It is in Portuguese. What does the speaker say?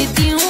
e de um